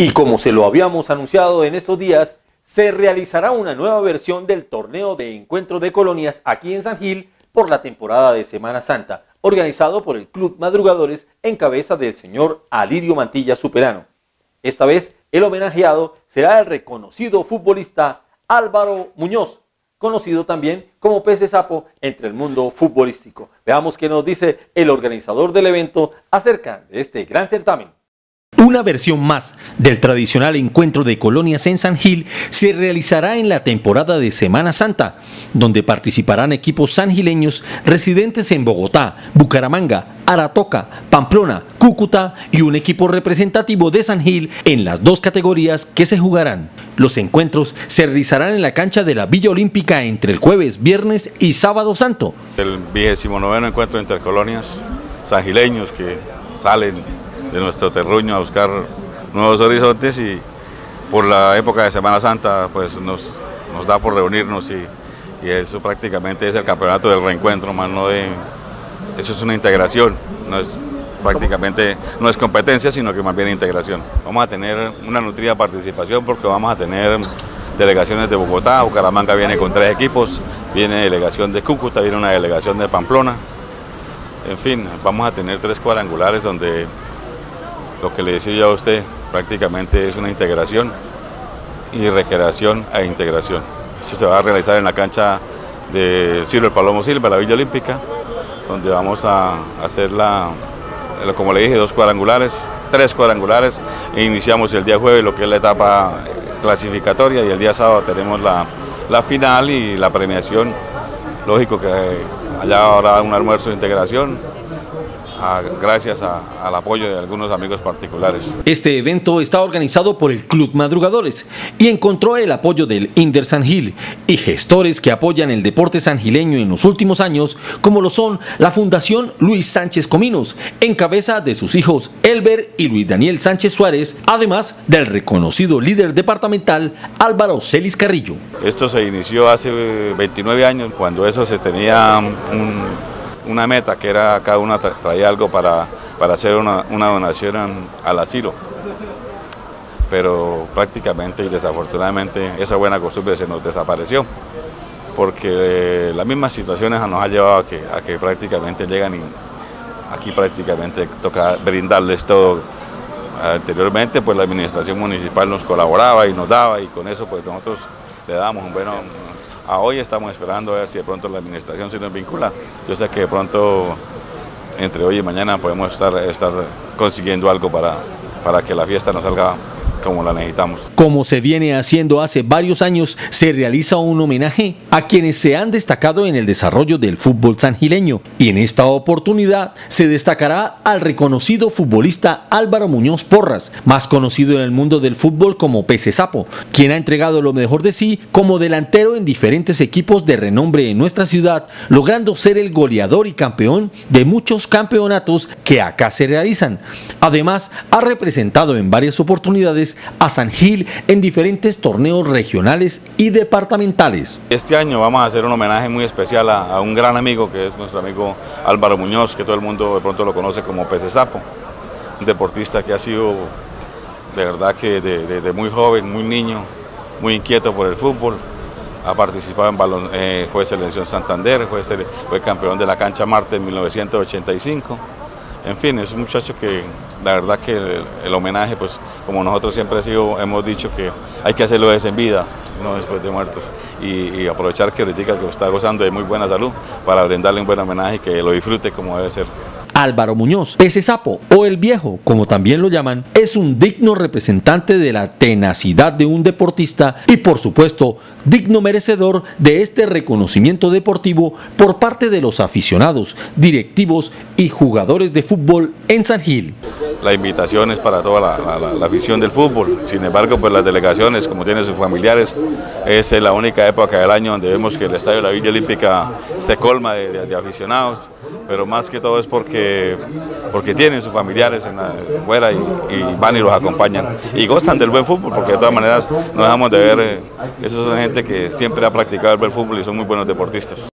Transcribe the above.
Y como se lo habíamos anunciado en estos días, se realizará una nueva versión del torneo de encuentro de colonias aquí en San Gil por la temporada de Semana Santa, organizado por el Club Madrugadores en cabeza del señor Alirio Mantilla Superano. Esta vez el homenajeado será el reconocido futbolista Álvaro Muñoz, conocido también como pez de sapo entre el mundo futbolístico. Veamos qué nos dice el organizador del evento acerca de este gran certamen. Una versión más del tradicional encuentro de colonias en San Gil se realizará en la temporada de Semana Santa, donde participarán equipos sangileños residentes en Bogotá, Bucaramanga, Aratoca, Pamplona, Cúcuta y un equipo representativo de San Gil en las dos categorías que se jugarán. Los encuentros se realizarán en la cancha de la Villa Olímpica entre el jueves, viernes y sábado santo. El 29 encuentro entre colonias sangileños que salen de nuestro terruño a buscar nuevos horizontes y por la época de Semana Santa pues nos, nos da por reunirnos y, eso prácticamente es el campeonato del reencuentro, más no de... Eso es una integración, no es prácticamente no es competencia, sino que más bien integración. Vamos a tener una nutrida participación porque vamos a tener delegaciones de Bogotá, Bucaramanga viene con tres equipos, viene delegación de Cúcuta, viene una delegación de Pamplona. En fin, vamos a tener tres cuadrangulares donde lo que le decía yo a usted prácticamente es una integración y recreación e integración. Eso se va a realizar en la cancha de Silvio Palomo Silva, la Villa Olímpica, donde vamos a hacer la, como le dije, dos cuadrangulares, tres cuadrangulares, e iniciamos el día jueves lo que es la etapa clasificatoria y el día sábado tenemos la, la final y la premiación. Lógico que allá habrá un almuerzo de integración, gracias al apoyo de algunos amigos particulares. Este evento está organizado por el Club Madrugadores y encontró el apoyo del Inder San Gil y gestores que apoyan el deporte sangileño en los últimos años, como lo son la Fundación Luis Sánchez Cominos, en cabeza de sus hijos Elber y Luis Daniel Sánchez Suárez, además del reconocido líder departamental Álvaro Celis Carrillo. Esto se inició hace 29 años, cuando eso se tenía un una meta que era cada uno traía algo para, para hacer una, donación al asilo. Pero prácticamente y desafortunadamente esa buena costumbre se nos desapareció porque las mismas situaciones nos han llevado a que, a que prácticamente llegan y aquí prácticamente toca brindarles todo. Anteriormente pues la administración municipal nos colaboraba y nos daba y con eso pues nosotros le damos un bueno, a hoy estamos esperando a ver si de pronto la administración se nos vincula. Yo sé que de pronto entre hoy y mañana podemos estar, estar consiguiendo algo para, para que la fiesta nos salga como la necesitamos. Como se viene haciendo hace varios años, se realiza un homenaje a quienes se han destacado en el desarrollo del fútbol sangileño y en esta oportunidad se destacará al reconocido futbolista Álvaro Muñoz Porras, más conocido en el mundo del fútbol como Pese Sapo, quien ha entregado lo mejor de sí como delantero en diferentes equipos de renombre en nuestra ciudad, logrando ser el goleador y campeón de muchos campeonatos que acá se realizan. Además, ha representado en varias oportunidades a San Gil en diferentes torneos regionales y departamentales. Este año vamos a hacer un homenaje muy especial a, un gran amigo que es nuestro amigo Álvaro Muñoz, que todo el mundo de pronto lo conoce como Pese Sapo, un deportista que ha sido de verdad que desde muy joven, muy niño, muy inquieto por el fútbol, ha participado en balón, eh, fue selección Santander, fue campeón de la cancha Marte en 1985 en fin, es un muchacho que la verdad que el, homenaje, pues como nosotros siempre sido, hemos dicho que hay que hacerlo desde en vida, no después de muertos, y, aprovechar que ahorita que está gozando de muy buena salud para brindarle un buen homenaje y que lo disfrute como debe ser. Álvaro Muñoz, ese sapo o el viejo, como también lo llaman, es un digno representante de la tenacidad de un deportista y por supuesto digno merecedor de este reconocimiento deportivo por parte de los aficionados, directivos y jugadores de fútbol en San Gil. La invitación es para toda la, afición del fútbol, sin embargo pues las delegaciones como tienen sus familiares es la única época del año donde vemos que el Estadio de la Villa Olímpica se colma de aficionados pero más que todo es porque, porque tienen sus familiares en la, fuera y, van y los acompañan y gozan del buen fútbol, porque de todas maneras no dejamos de ver, eh, esos son gente que siempre ha practicado el buen fútbol y son muy buenos deportistas.